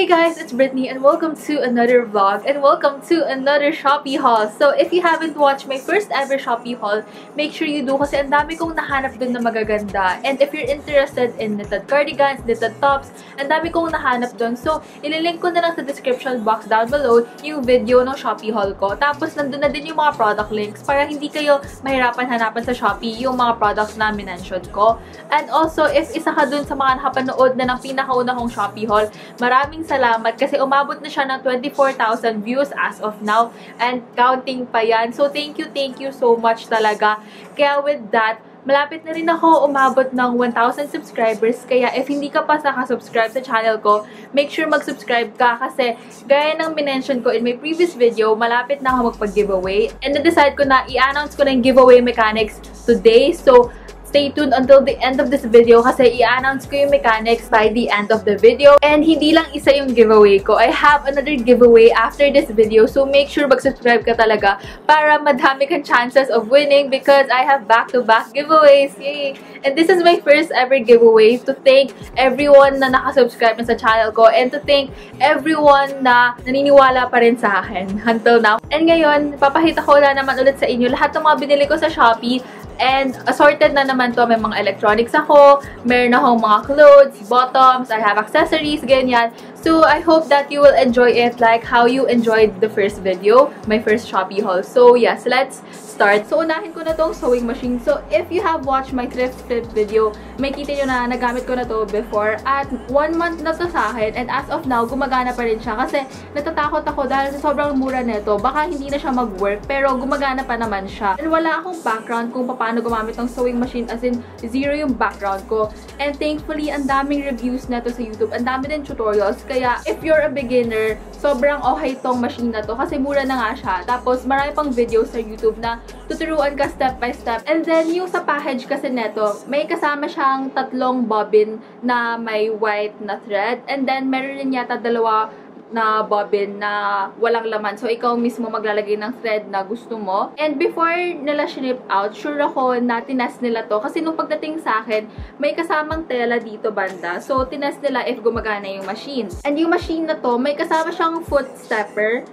Hey guys, it's Brittany and welcome to another vlog and welcome to another Shopee haul. So if you haven't watched my first ever Shopee haul, make sure you do kasi ang dami kong nahanap dun na magaganda. And if you're interested in knitted cardigans, knitted tops, ang dami kong nahanap dun. So ililink ko na lang sa description box down below yung video ng Shopee haul ko. Tapos nandun na din yung mga product links para hindi kayo mahirapan hanapan sa Shopee yung mga products na minention ko. And also, if isa ka dun sa mga nakapanood na ng pinakauna kong Shopee haul, maraming salamat kasi umabot na siya ng 24,000 views as of now and counting pa yan. So, thank you, thank you so much talaga. Kaya with that, malapit na rin ako umabot ng 1,000 subscribers. Kaya if hindi ka pa subscribe sa channel ko, make sure mag-subscribe ka kasi gaya ng minention ko in my previous video, malapit na ako magpag-giveaway. And na-decide ko na i-announce ko na yung giveaway mechanics today. So, stay tuned until the end of this video kasi i-announce ko yung mechanics by the end of the video. And hindi lang isa yung giveaway ko. I have another giveaway after this video. So make sure mag-subscribe ka talaga para madami kang chances of winning because I have back-to-back -back giveaways. Yay! And this is my first ever giveaway to thank everyone na nakasubscribe na sa channel ko and to thank everyone na naniniwala pa rin sa akin until now. And ngayon, papahita ko na naman ulit sa inyo lahat ng mga binili ko sa Shopee And assorted na naman to. May mga electronics ako, meron akong mga clothes, bottoms, I have accessories, ganyan. So, I hope that you will enjoy it like how you enjoyed the first video, my first Shopee haul. So, yes, let's start. So, unahin ko na tong sewing machine. So, if you have watched my thrift flip video, may kita nyo na nagamit ko na to before. At one month na to sa akin. And as of now, gumagana pa rin siya. Kasi natatakot ako dahil sa sobrang mura nito. Baka hindi na siya mag-work. Pero gumagana pa naman siya. And wala akong background kung paano gumamit ng sewing machine. As in, zero yung background ko. And thankfully, ang daming reviews na to sa YouTube. Ang dami din tutorials. Kaya, if you're a beginner, sobrang okay tong machine na to. Kasi mura na nga siya. Tapos, marami pang videos sa YouTube na tuturuan ka step by step. And then, yung sa package kasi neto, may kasama siyang tatlong bobbin na may white na thread. And then, meron rin yata dalawa na bobbin na walang laman. So, ikaw mismo maglalagay ng thread na gusto mo. And before nila ship out, sure ako na tinest nila to. Kasi nung pagdating sa akin, may kasamang tela dito banda. So, tinest nila if gumagana yung machine. And yung machine na to, may kasama siyang foot stepper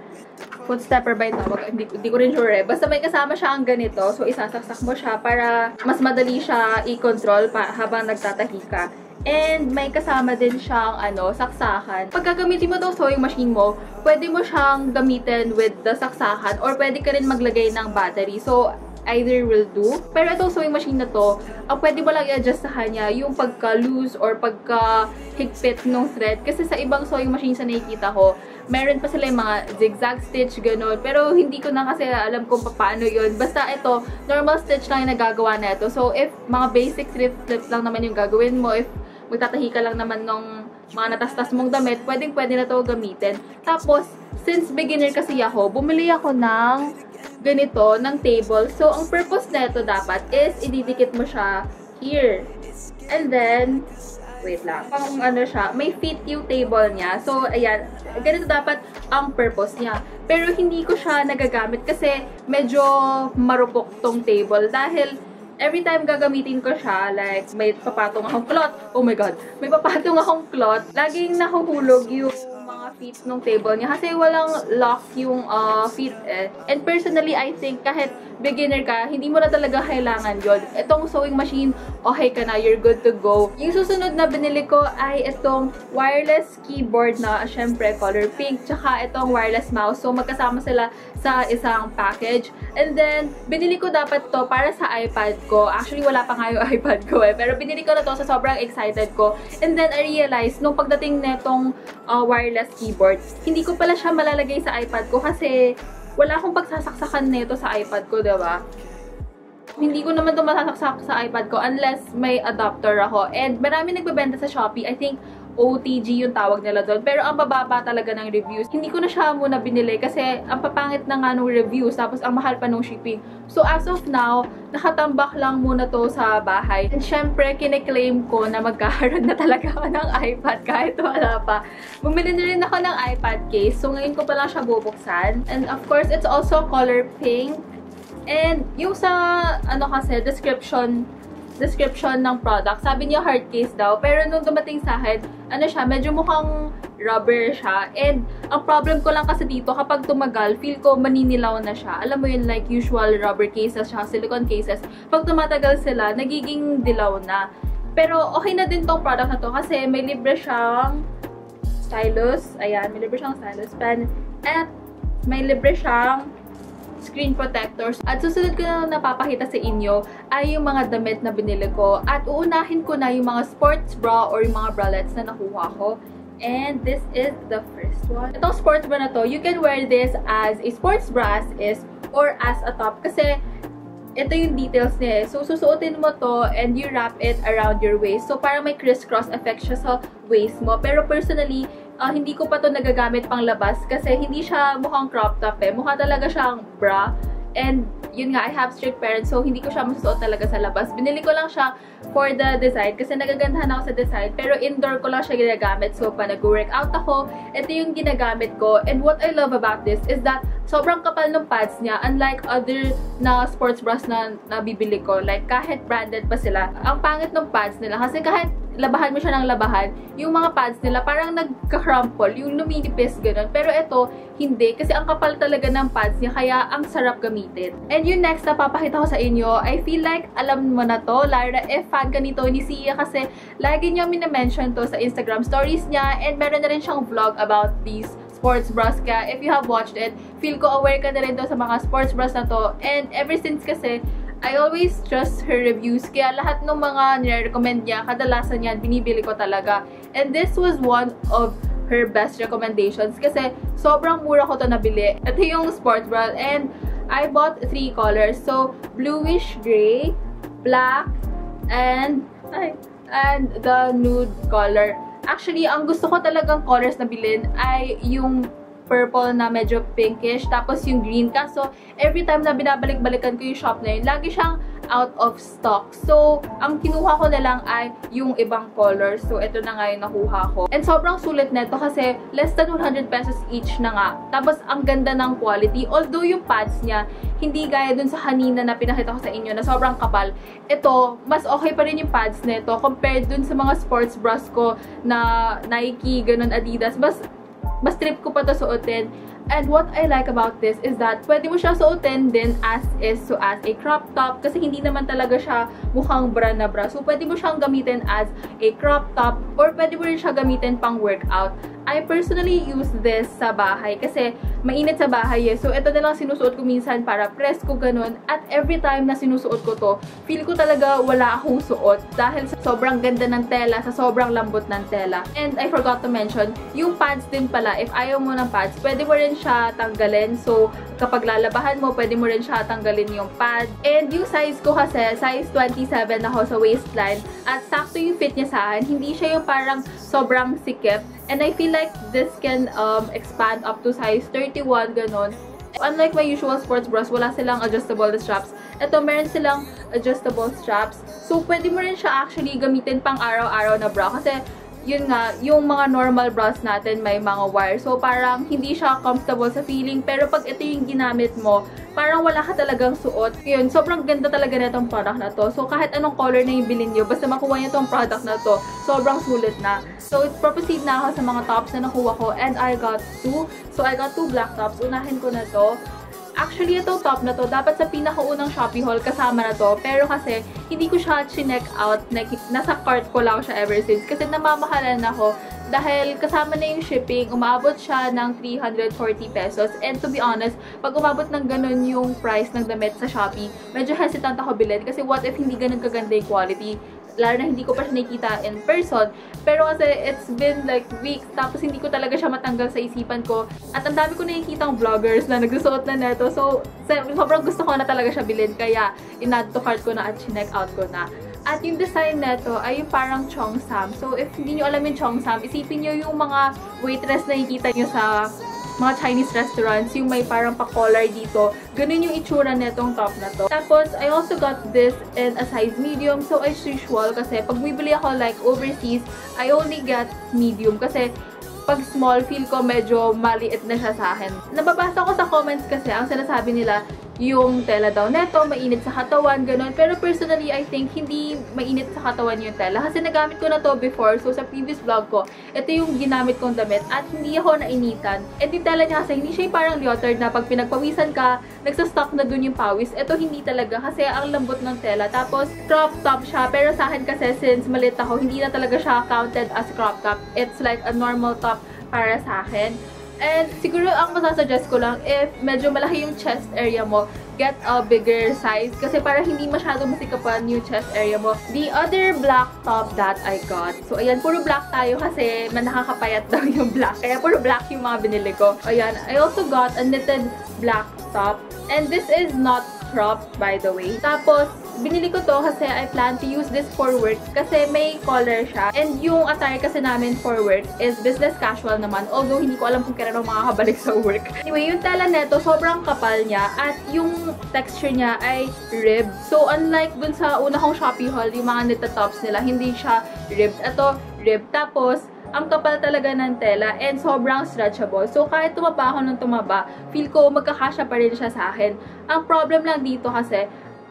foot stepper ba tawag? Hindi, hindi ko rin sure eh. Basta may kasama siya ang ganito. So, isasaksak mo siya para mas madali siya i-control habang nagtatahi ka. And may kasama din siyang ano, saksakan. Pag gagamitin mo daw sewing machine mo, pwede mo siyang gamitin with the saksakan or pwede ka rin maglagay ng battery. So, either will do. Pero itong sewing machine na to, ang pwede mo lang i-adjust sa kanya yung pagka-loose or pagka-higpit ng thread. Kasi sa ibang sewing machine sa nakikita ko, meron pa sila yung mga zigzag stitch, gano'n. Pero hindi ko na kasi alam kung paano yun. Basta ito, normal stitch lang yung nagagawa na ito. So, if mga basic slip flips lang naman yung gagawin mo, if magtatahi ka lang naman ng mga natastas mong damit, pwedeng pwede na to gamitin. Tapos, since beginner kasi ako, bumili ako ng ganito, ng table. So, ang purpose nito dapat is, ididikit mo siya here. And then, wait lang, pang ano siya, may fit yung table niya. So, ayan, ganito dapat ang purpose niya. Pero hindi ko siya nagagamit kasi medyo marupok tong table dahil every time gagamitin ko siya, like, may papatong akong cloth. Oh my God. May papatong akong cloth. Laging nahuhulog yung mga feet ng table niya kasi walang lock yung uh, feet eh. And personally, I think kahit beginner ka, hindi mo na talaga kailangan yon. Itong sewing machine, okay ka na, you're good to go. Yung susunod na binili ko ay itong wireless keyboard na, syempre, color pink, tsaka itong wireless mouse. So, magkasama sila sa isang package. And then, binili ko dapat to para sa iPad ko. Actually, wala pa nga yung iPad ko eh. Pero binili ko na to sa sobrang excited ko. And then, I realized, nung pagdating netong uh, wireless keyboard, hindi ko pala siya malalagay sa iPad ko kasi wala akong pagsasaksakan nito sa iPad ko, diba? Hindi ko naman ito masasaksak sa iPad ko unless may adapter ako. And marami nagbebenta sa Shopee. I think OTG yung tawag nila doon. Pero ang bababa talaga ng reviews. Hindi ko na siya muna binili kasi ang papangit na nga ng reviews tapos ang mahal pa ng shipping. So as of now, nakatambak lang muna to sa bahay. And syempre, kiniklaim ko na magkakaroon na talaga ako ng iPad kahit wala pa. Bumili na rin ako ng iPad case. So ngayon ko pa lang siya bubuksan. And of course, it's also color pink. And yung sa, ano kasi, description description ng product. Sabi niya hard case daw. Pero nung dumating sa akin, ano siya, medyo mukhang rubber siya. And ang problem ko lang kasi dito, kapag tumagal, feel ko maninilaw na siya. Alam mo yun, like usual rubber cases siya, silicone cases. Pag tumatagal sila, nagiging dilaw na. Pero okay na din tong product na to kasi may libre siyang stylus. Ayan, may libre siyang stylus pen. At may libre siyang screen protectors. At susunod ko na napapakita sa inyo ay yung mga damit na binili ko. At uunahin ko na yung mga sports bra or yung mga bralettes na nakuha ko. And this is the first one. Itong sports bra na to, you can wear this as a sports bra as is or as a top. Kasi ito yung details niya eh. So, susuotin mo to and you wrap it around your waist. So, parang may crisscross effect siya sa waist mo. Pero personally, uh, hindi ko pa to nagagamit pang labas kasi hindi siya mukhang crop top eh. Mukha talaga siyang bra. And yun nga, I have strict parents so hindi ko siya masusuot talaga sa labas. Binili ko lang siya for the design kasi nagagandahan ako sa design pero indoor ko lang siya ginagamit. So pa nag-workout ako, ito yung ginagamit ko. And what I love about this is that sobrang kapal ng pads niya unlike other na sports bras na nabibili ko. Like kahit branded pa sila, ang pangit ng pads nila kasi kahit labahan mo siya ng labahan, yung mga pads nila parang nagka-crumple, yung luminipis ganun. Pero ito, hindi. Kasi ang kapal talaga ng pads niya, kaya ang sarap gamitin. And yung next na papakita ko sa inyo, I feel like alam mo na to, Lara, if fan ka nito ni Sia kasi lagi niya minamention to sa Instagram stories niya and meron na rin siyang vlog about these sports bras ka. If you have watched it, feel ko aware ka na rin to sa mga sports bras na to. And ever since kasi, I always trust her reviews. Kaya lahat ng mga nire-recommend niya, kadalasan yan, binibili ko talaga. And this was one of her best recommendations kasi sobrang mura ko to nabili. Ito yung sports bra and I bought three colors. So, bluish gray, black, and and the nude color. Actually, ang gusto ko talagang colors na bilhin ay yung purple na medyo pinkish, tapos yung green. Kaso, every time na binabalik-balikan ko yung shop na yun, lagi siyang out of stock. So, ang kinuha ko na lang ay yung ibang colors. So, ito na nga yung nakuha ko. And sobrang sulit neto kasi less than 100 pesos each na nga. Tapos, ang ganda ng quality. Although yung pads niya, hindi gaya dun sa kanina na pinakita ko sa inyo na sobrang kapal. Ito, mas okay pa rin yung pads nito compared dun sa mga sports bras ko na Nike, ganun Adidas. Mas mas trip ko pa to suotin. And what I like about this is that pwede mo siya suotin din as is, so as a crop top, kasi hindi naman talaga siya mukhang bra na bra. So, pwede mo siyang gamitin as a crop top, or pwede mo rin siya gamitin pang workout. I personally use this sa bahay kasi mainit sa bahay eh. So, ito na lang sinusuot ko minsan para press ko ganun. At every time na sinusuot ko to, feel ko talaga wala akong suot dahil sa sobrang ganda ng tela, sa sobrang lambot ng tela. And I forgot to mention, yung pads din pala, if ayaw mo ng pads, pwede mo rin siya tanggalin. So, kapag lalabahan mo, pwede mo rin siya tanggalin yung pad. And yung size ko kasi, size 27 ako sa waistline. At sakto yung fit niya sa akin. Hindi siya yung parang sobrang sikip. And I feel like this can um, expand up to size 31, ganon. Unlike my usual sports bras, wala silang adjustable straps. Ito, meron silang adjustable straps. So, pwede mo rin siya actually gamitin pang araw-araw na bra. Kasi, yun nga, yung mga normal bras natin may mga wire. So, parang hindi siya comfortable sa feeling. Pero pag ito yung ginamit mo, parang wala ka talagang suot. Yun, sobrang ganda talaga na itong product na to. So, kahit anong color na yung bilhin nyo, basta makuha nyo itong product na to, sobrang sulit na. So, proceed na ako sa mga tops na nakuha ko. And I got two. So, I got two black tops. Unahin ko na to. Actually, itong top na to, dapat sa pinakaunang Shopee haul kasama na to. Pero kasi, hindi ko siya chinek out. Nasa cart ko lang siya ever since. Kasi namamahalan ako. Dahil kasama na yung shipping, umabot siya ng 340 pesos. And to be honest, pag umabot ng ganun yung price ng damit sa Shopee, medyo hesitant ako bilhin. Kasi what if hindi ganun kaganda yung quality? Lalo na hindi ko pa siya nakikita in person. Pero kasi it's been like weeks, tapos hindi ko talaga siya matanggal sa isipan ko. At ang dami ko nakikita vloggers na nagsusuot na neto. So, sobrang gusto ko na talaga siya bilhin. Kaya, in-add to cart ko na at chinek out ko na. At yung design neto ay yung parang cheongsam. So, if hindi nyo alam yung cheongsam, isipin nyo yung mga waitress na nakikita nyo sa mga Chinese restaurants, yung may parang pa-collar dito. Ganun yung itsura netong top na to. Tapos, I also got this in a size medium. So, as usual, kasi pag bibili ako like overseas, I only get medium. Kasi, pag small, feel ko medyo maliit na siya sa akin. Nababasa ko sa comments kasi, ang sinasabi nila, yung tela daw neto, mainit sa katawan, ganun. Pero personally, I think hindi mainit sa katawan yung tela. Kasi nagamit ko na to before. So, sa previous vlog ko, ito yung ginamit kong damit. At hindi ako nainitan. And yung tela niya kasi, hindi siya parang leotard na pag pinagpawisan ka, nagsastock na dun yung pawis. Ito hindi talaga kasi ang lambot ng tela. Tapos, crop top siya. Pero sa akin kasi, since malit ako, hindi na talaga siya counted as crop top. It's like a normal top para sa akin. And siguro ang masasuggest ko lang, if medyo malaki yung chest area mo, get a bigger size kasi para hindi masyado masikapan yung chest area mo. The other black top that I got. So, ayan, puro black tayo kasi nakakapayat daw yung black. Kaya puro black yung mga binili ko. Ayan, I also got a knitted black top. And this is not cropped, by the way. Tapos, binili ko to kasi I plan to use this for work kasi may collar siya. And yung attire kasi namin for work is business casual naman. Although, hindi ko alam kung kailan ako makakabalik sa work. Anyway, yung tela neto, sobrang kapal niya at yung texture niya ay rib. So, unlike dun sa una kong Shopee haul, yung mga knitted tops nila, hindi siya ribbed. Ito, rib. Tapos, ang kapal talaga ng tela and sobrang stretchable. So, kahit tumaba ako ng tumaba, feel ko magkakasya pa rin siya sa akin. Ang problem lang dito kasi,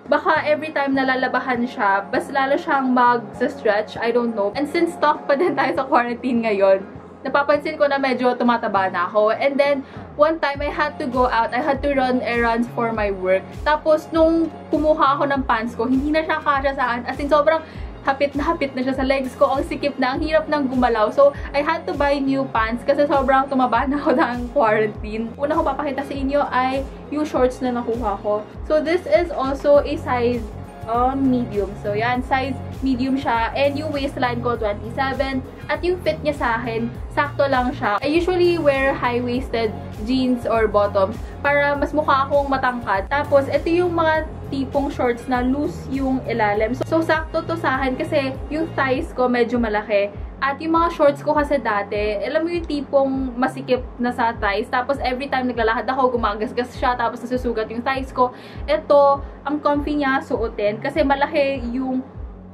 baka every time nalalabahan siya, bas lalo siyang mag-stretch, I don't know. And since stock pa din tayo sa quarantine ngayon, napapansin ko na medyo tumataba na ako. And then, one time, I had to go out. I had to run errands for my work. Tapos, nung kumuha ako ng pants ko, hindi na siya kasya sa akin. As in, sobrang hapit na hapit na siya sa legs ko. Ang sikip na, ang hirap nang gumalaw. So, I had to buy new pants kasi sobrang tumaba na ako ng quarantine. Una ko papakita sa inyo ay yung shorts na nakuha ko. So, this is also a size um, medium. So, yan, size medium siya. And yung waistline ko, 27. At yung fit niya sa akin, sakto lang siya. I usually wear high-waisted jeans or bottoms para mas mukha akong matangkad. Tapos, ito yung mga tipong shorts na loose yung ilalim. So, so sakto to sa akin kasi yung thighs ko medyo malaki. At yung mga shorts ko kasi dati, alam mo yung tipong masikip na sa thighs. Tapos every time naglalakad ako, gumagasgas siya. Tapos nasusugat yung thighs ko. Ito, ang comfy niya suotin. Kasi malaki yung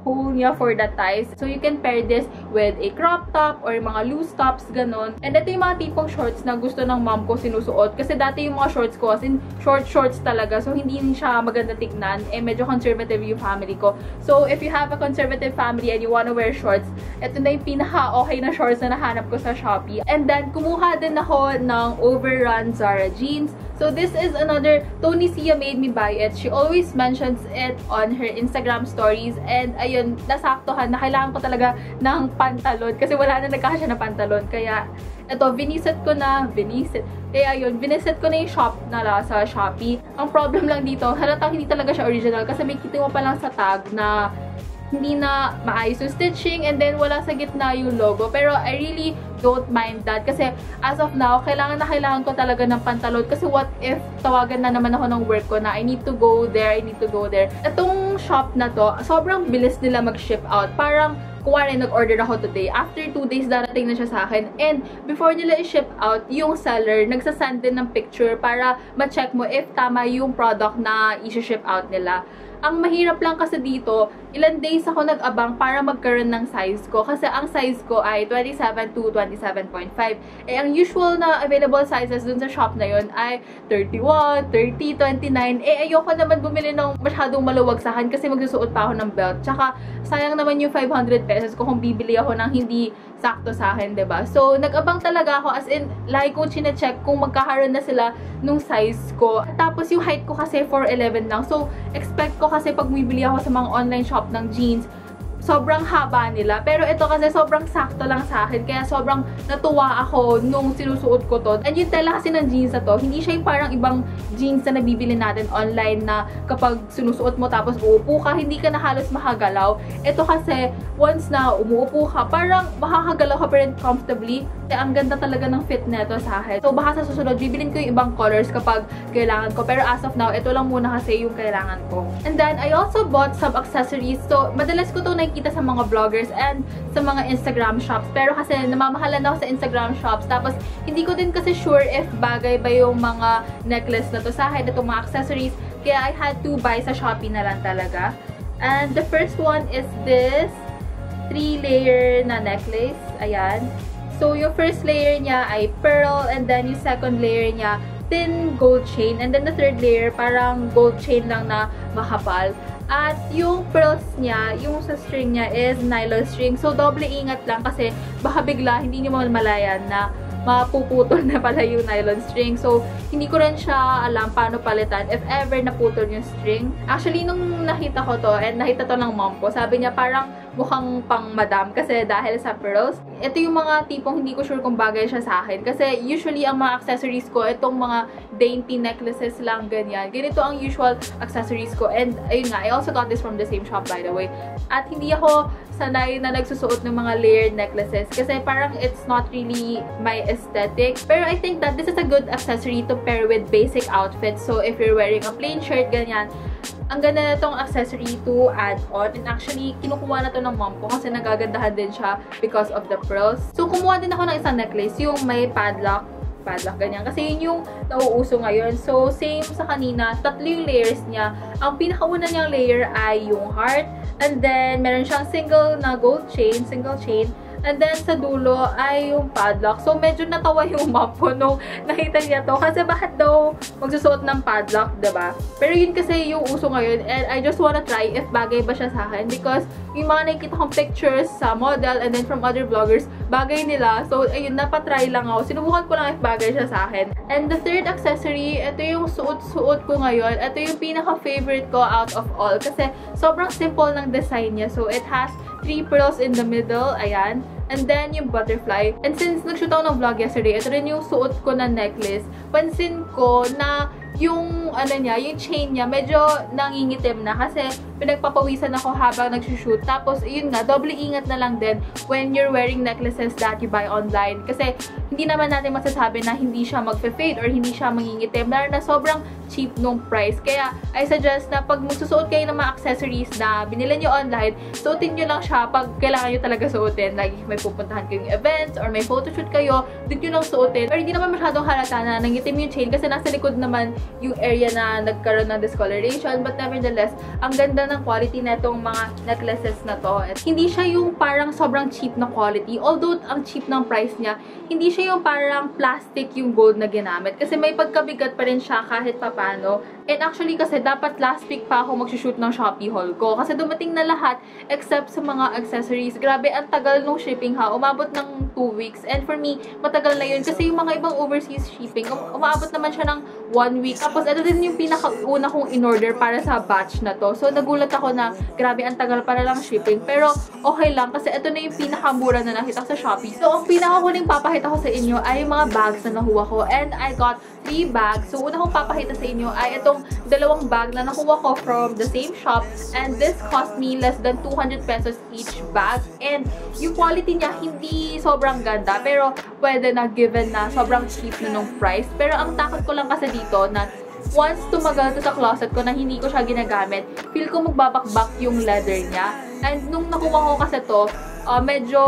hole niya for the thighs. So, you can pair this with a crop top or mga loose tops, ganun. And ito yung mga tipong shorts na gusto ng mom ko sinusuot. Kasi dati yung mga shorts ko, as in short shorts talaga. So, hindi siya maganda tignan. Eh, medyo conservative yung family ko. So, if you have a conservative family and you wanna wear shorts, ito na yung pinaka-okay na shorts na nahanap ko sa Shopee. And then, kumuha din ako ng overrun Zara jeans. So, this is another, Tony Sia made me buy it. She always mentions it on her Instagram stories. And, ayun, nasaktohan na kailangan ko talaga ng pantalon. Kasi wala na nagkasya na pantalon. Kaya, ito, viniset ko na, viniset. Kaya yun, viniset ko na yung shop na sa Shopee. Ang problem lang dito, halatang hindi talaga siya original. Kasi may kita mo pa lang sa tag na hindi na maayos yung stitching and then wala sa gitna yung logo. Pero I really don't mind that kasi as of now, kailangan na kailangan ko talaga ng pantalon kasi what if tawagan na naman ako ng work ko na I need to go there, I need to go there. Itong shop na to, sobrang bilis nila mag-ship out. Parang kuwari nag-order ako today. After 2 days, darating na siya sa akin. And before nila i-ship out, yung seller, nagsasend din ng picture para ma-check mo if tama yung product na i-ship out nila. Ang mahirap lang kasi dito, ilan days ako nag-abang para magkaroon ng size ko. Kasi ang size ko ay 27 to 27.5. Eh, ang usual na available sizes dun sa shop na yun ay 31, 30, 29. Eh, ayoko naman bumili ng masyadong maluwag sa akin kasi magsusuot pa ako ng belt. Tsaka, sayang naman yung 500 pesos ko kung bibili ako ng hindi sakto sa akin, ba? So, nag-abang talaga ako as in like ko chine-check kung magkakaroon na sila nung size ko. Tapos yung height ko kasi 4'11 lang. So, expect ko kasi pag bibili ako sa mga online shop ng jeans, sobrang haba nila. Pero ito kasi sobrang sakto lang sa akin. Kaya sobrang natuwa ako nung sinusuot ko to. And yung tela kasi ng jeans na to, hindi siya yung parang ibang jeans na nabibili natin online na kapag sinusuot mo tapos uupo ka, hindi ka na halos makagalaw. Ito kasi, once na umuupo ka, parang makakagalaw ka pa rin comfortably. Eh, ang ganda talaga ng fit neto sa akin. So, baka sa susunod, bibilin ko yung ibang colors kapag kailangan ko. Pero as of now, ito lang muna kasi yung kailangan ko. And then, I also bought some accessories. So, madalas ko itong nakikita sa mga vloggers and sa mga Instagram shops. Pero kasi namamahalan ako sa Instagram shops. Tapos, hindi ko din kasi sure if bagay ba yung mga necklace na to sa akin, itong mga accessories. Kaya I had to buy sa Shopee na lang talaga. And the first one is this three-layer na necklace. Ayan. So, yung first layer niya ay pearl and then yung second layer niya thin gold chain and then the third layer parang gold chain lang na makapal. At yung pearls niya, yung sa string niya is nylon string. So, doble ingat lang kasi baka bigla hindi niyo malayan na mapuputol na pala yung nylon string. So, hindi ko rin siya alam paano palitan if ever naputol yung string. Actually, nung nakita ko to, and nakita to ng mom ko, sabi niya parang mukhang pang madam kasi dahil sa pearls. Ito yung mga tipong hindi ko sure kung bagay siya sa akin. Kasi usually ang mga accessories ko, itong mga dainty necklaces lang, ganyan. Ganito ang usual accessories ko. And ayun nga, I also got this from the same shop by the way. At hindi ako sanay na nagsusuot ng mga layered necklaces kasi parang it's not really my aesthetic. Pero I think that this is a good accessory to pair with basic outfits. So if you're wearing a plain shirt, ganyan, ang ganda na itong accessory to add on. And actually, kinukuha na to ng mom ko kasi nagagandahan din siya because of the pearls. So, kumuha din ako ng isang necklace, yung may padlock padlock, ganyan. Kasi yun yung nauuso ngayon. So, same sa kanina, tatlo yung layers niya. Ang pinakauna niyang layer ay yung heart. And then, meron siyang single na gold chain, single chain. And then, sa dulo ay yung padlock. So, medyo natawa yung mom ko nung nakita niya to. Kasi bakit daw magsusuot ng padlock, ba diba? Pero yun kasi yung uso ngayon. And I just wanna try if bagay ba siya sa akin. Because yung mga nakikita kong pictures sa model and then from other vloggers, bagay nila. So, ayun, napatry lang ako. Sinubukan ko lang if bagay siya sa akin. And the third accessory, ito yung suot-suot ko ngayon. Ito yung pinaka-favorite ko out of all. Kasi sobrang simple ng design niya. So, it has three pearls in the middle. Ayan. And then, yung butterfly. And since nag-shoot ako ng vlog yesterday, ito rin yung suot ko na necklace. Pansin ko na yung ano niya, yung chain niya, medyo nangingitim na kasi pinagpapawisan ako habang nagsushoot. Tapos, yun nga, doble ingat na lang din when you're wearing necklaces that you buy online. Kasi, hindi naman natin masasabi na hindi siya magfe-fade or hindi siya mangingitim. Lalo na sobrang cheap nung price. Kaya, I suggest na pag magsusuot kayo ng mga accessories na binili nyo online, suotin nyo lang siya pag kailangan nyo talaga suotin. Like, may pupuntahan kayong events or may photoshoot kayo, dun nyo lang suotin. Pero hindi naman masyadong halata na nangitim yung chain kasi nasa likod naman yung area na nagkaroon ng discoloration. But nevertheless, ang ganda ng quality na itong mga necklaces na to. At hindi siya yung parang sobrang cheap na quality. Although, ang cheap ng price niya, hindi siya yung parang plastic yung gold na ginamit. Kasi may pagkabigat pa rin siya kahit papano. And actually kasi dapat last week pa ako magsushoot ng Shopee haul ko. Kasi dumating na lahat except sa mga accessories. Grabe, ang tagal nung shipping ha. Umabot ng 2 weeks. And for me, matagal na yun. Kasi yung mga ibang overseas shipping, um umabot naman siya ng 1 week. Tapos ito din yung pinakauna kong in-order para sa batch na to. So nagulat ako na grabe, ang tagal para lang shipping. Pero okay lang kasi ito na yung pinakamura na nakita sa Shopee. So ang pinakakuling papakita ko sa inyo ay yung mga bags na nakuha ko. And I got 3 bags. So una kong papakita sa inyo ay ito itong dalawang bag na nakuha ko from the same shop. And this cost me less than 200 pesos each bag. And yung quality niya, hindi sobrang ganda. Pero pwede na given na sobrang cheap na nung price. Pero ang takot ko lang kasi dito na once tumagal to sa closet ko na hindi ko siya ginagamit, feel ko magbabakbak yung leather niya. And nung nakuha ko kasi to, uh, medyo,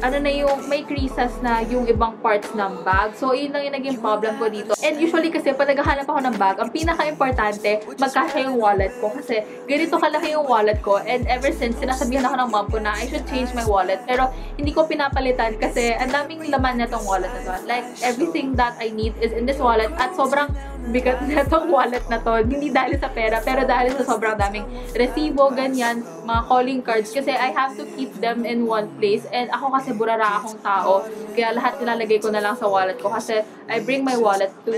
ano na yung, may creases na yung ibang parts ng bag. So, yun lang yung naging problem ko dito. And usually kasi, pag naghahanap ako ng bag, ang pinaka-importante, magkasya yung wallet ko. Kasi, ganito kalaki yung wallet ko. And ever since, sinasabihan ako ng mom ko na I should change my wallet. Pero, hindi ko pinapalitan kasi ang daming laman na tong wallet na to. Like, everything that I need is in this wallet. At sobrang bigat na tong wallet na to. Hindi dahil sa pera, pero dahil sa sobrang daming resibo, ganyan, mga calling cards. Kasi I have to keep them in one one place. And ako kasi burara akong tao. Kaya lahat nilalagay ko na lang sa wallet ko. Kasi I bring my wallet to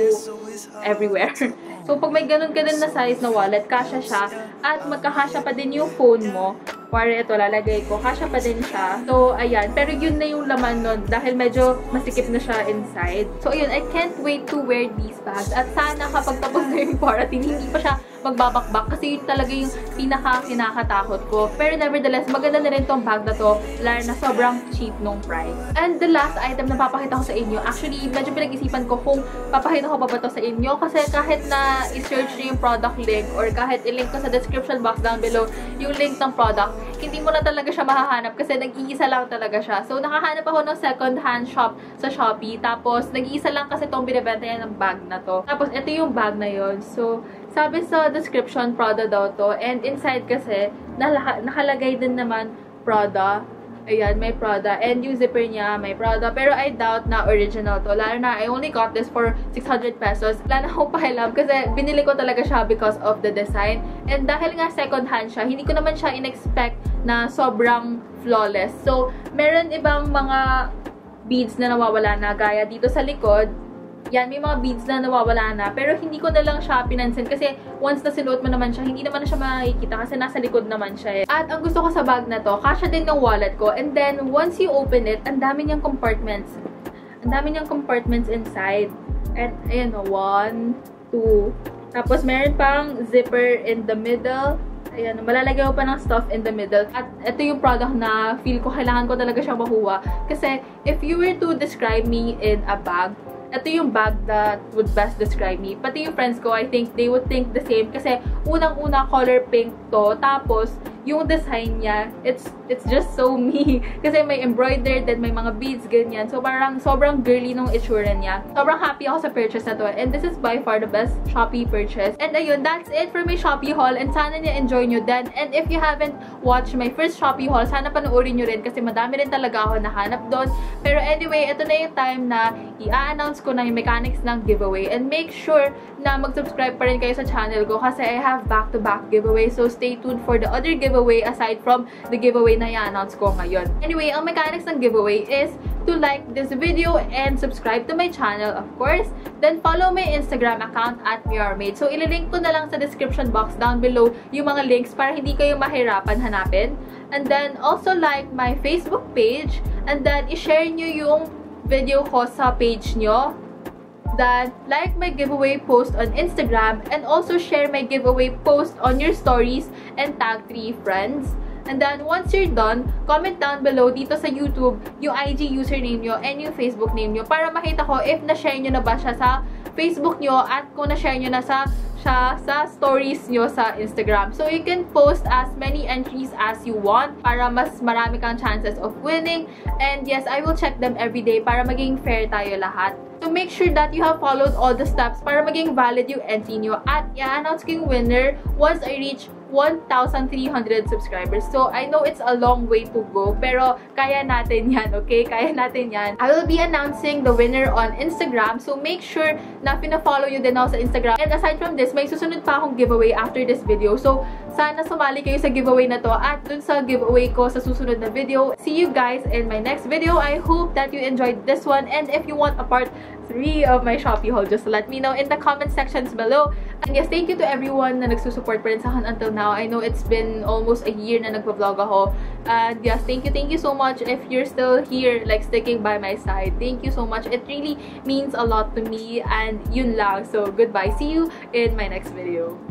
everywhere. so, pag may ganun ka din na size na wallet, kasha siya. At magkakasya pa din yung phone mo. Kuwari, ito, lalagay ko. Kasha pa din siya. So, ayan. Pero yun na yung laman nun dahil medyo masikip na siya inside. So, ayun. I can't wait to wear these bags. At sana kapag tapos na yung quarantine, hindi pa siya magbabakbak kasi yun talaga yung pinaka kinakatakot ko. Pero nevertheless, maganda na rin tong bag na to, lalo na sobrang cheap nung price. And the last item na papakita ko sa inyo, actually, medyo pinag-isipan ko kung papakita ko pa ba to sa inyo kasi kahit na i-search nyo yung product link or kahit i-link ko sa description box down below yung link ng product, hindi mo na talaga siya mahahanap kasi nag-iisa lang talaga siya. So, nakahanap ako ng second hand shop sa Shopee. Tapos, nag-iisa lang kasi itong binibenta niya ng bag na to. Tapos, ito yung bag na yon So, sabi sa description, Prada daw to. And inside kasi, nakalagay din naman Prada. Ayan, may Prada. And yung zipper niya, may Prada. Pero I doubt na original to. Lalo na, I only got this for 600 pesos. Wala na akong pakialam kasi binili ko talaga siya because of the design. And dahil nga second hand siya, hindi ko naman siya in-expect na sobrang flawless. So, meron ibang mga beads na nawawala na gaya dito sa likod. Yan, may mga beads na nawawala na. Pero hindi ko na lang siya pinansin kasi once na sinuot mo naman siya, hindi naman na siya makikita kasi nasa likod naman siya eh. At ang gusto ko sa bag na to, kasya din ng wallet ko. And then, once you open it, ang dami niyang compartments. Ang dami niyang compartments inside. At, ayan one, two. Tapos, meron pang zipper in the middle. Ayan, malalagay ko pa ng stuff in the middle. At ito yung product na feel ko kailangan ko talaga siyang makuha. Kasi, if you were to describe me in a bag, ito yung bag that would best describe me. Pati yung friends ko, I think they would think the same. Kasi, unang-una color pink to. Tapos, yung design niya, it's it's just so me. Kasi may embroidered, then may mga beads, ganyan. So, parang sobrang girly nung itsura niya. Sobrang happy ako sa purchase na to. And this is by far the best Shopee purchase. And ayun, that's it for my Shopee haul. And sana niya enjoy nyo din. And if you haven't watched my first Shopee haul, sana panoorin nyo rin kasi madami rin talaga ako nahanap doon. Pero anyway, ito na yung time na i-announce ko na yung mechanics ng giveaway. And make sure na mag-subscribe pa rin kayo sa channel ko kasi I have back-to-back -back giveaway. So, stay tuned for the other giveaway aside from the giveaway na i-announce ko ngayon. Anyway, ang mechanics ng giveaway is to like this video and subscribe to my channel, of course. Then, follow my Instagram account at MiarMade. So, ililink ko na lang sa description box down below yung mga links para hindi kayo mahirapan hanapin. And then, also like my Facebook page. And then, i-share nyo yung video ko sa page nyo. Then, like my giveaway post on Instagram and also share my giveaway post on your stories and tag 3 friends. And then, once you're done, comment down below dito sa YouTube yung IG username nyo and yung Facebook name nyo para makita ko if na-share nyo na ba siya sa Facebook nyo at kung na-share nyo na sa siya sa stories nyo sa Instagram. So, you can post as many entries as you want para mas marami kang chances of winning. And yes, I will check them every day para maging fair tayo lahat. So, make sure that you have followed all the steps para maging valid yung entry nyo. At i-announce ko yung winner once I reach 1,300 subscribers. So, I know it's a long way to go, pero kaya natin yan, okay? Kaya natin yan. I will be announcing the winner on Instagram, so make sure na pina-follow nyo din ako sa Instagram. And aside from this, may susunod pa akong giveaway after this video. So, sana sumali kayo sa giveaway na to at dun sa giveaway ko sa susunod na video. See you guys in my next video. I hope that you enjoyed this one. And if you want a part 3 of my Shopee haul, just let me know in the comment sections below. And yes, thank you to everyone na nagsusupport pa rin sa akin until now. I know it's been almost a year na nagpa-vlog ako. And yes, thank you, thank you so much if you're still here, like sticking by my side. Thank you so much. It really means a lot to me. And yun lang. So, goodbye. See you in my next video.